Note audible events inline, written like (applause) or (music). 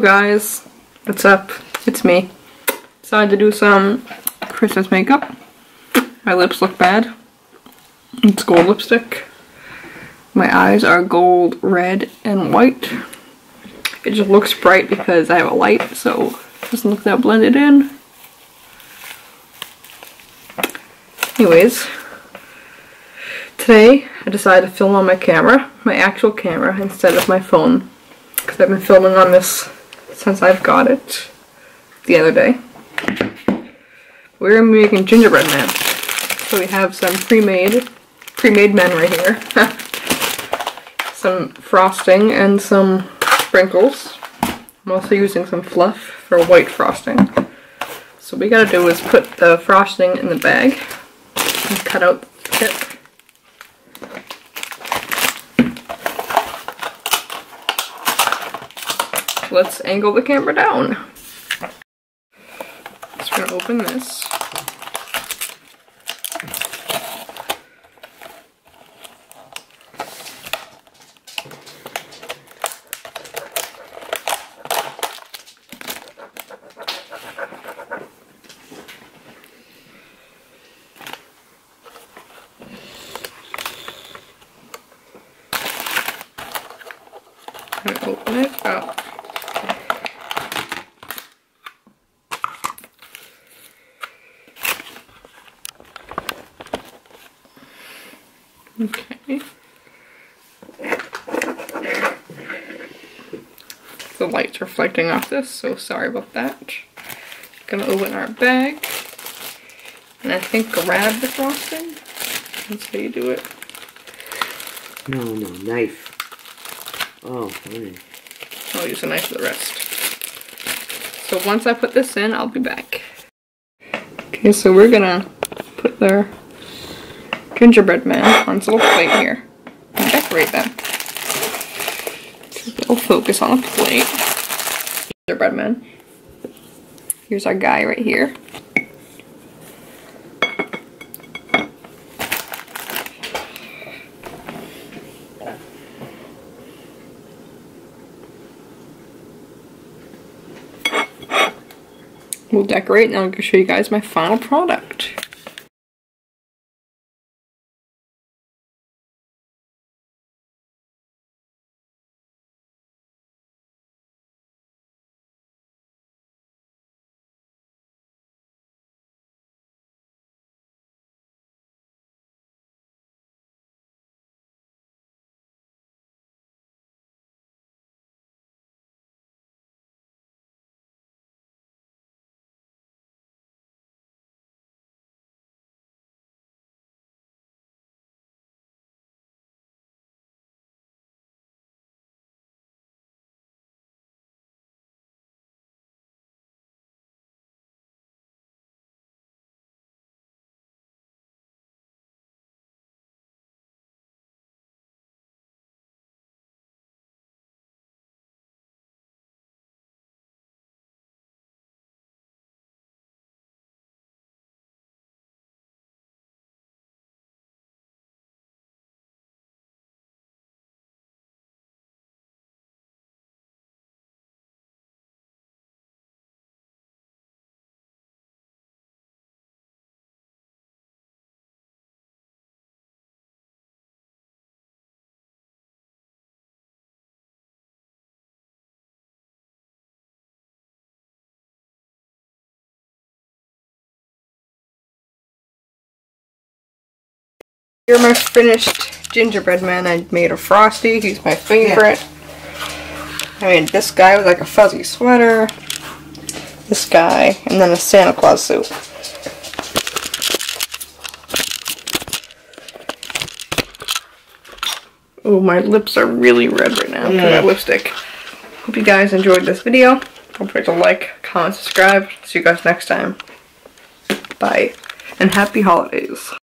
Guys, what's up? It's me. Decided to do some Christmas makeup. My lips look bad. It's gold lipstick. My eyes are gold, red, and white. It just looks bright because I have a light, so it doesn't look that blended in. Anyways, today I decided to film on my camera, my actual camera, instead of my phone. Because I've been filming on this since I've got it the other day. We're making gingerbread men. So we have some pre-made, pre-made men right here. (laughs) some frosting and some sprinkles. I'm also using some fluff for white frosting. So what we gotta do is put the frosting in the bag and cut out the tip. Let's angle the camera down. Just gonna open this. open it up. Okay. The light's reflecting off this, so sorry about that. Gonna open our bag. And I think grab the frosting. That's how you do it. No, no, knife. Oh, funny. I'll use a knife for the rest. So once I put this in, I'll be back. Okay, so we're gonna put the gingerbread man on his little plate here and decorate them. They'll focus on the plate. Gingerbread man. Here's our guy right here. We'll decorate and I'll show you guys my final product. Here are my finished gingerbread man. I made a frosty. He's my favorite. I made this guy with like a fuzzy sweater. This guy. And then a Santa Claus suit. Oh, my lips are really red right now Yeah. my lipstick. Hope you guys enjoyed this video. Don't forget to like, comment, subscribe. See you guys next time. Bye. And happy holidays.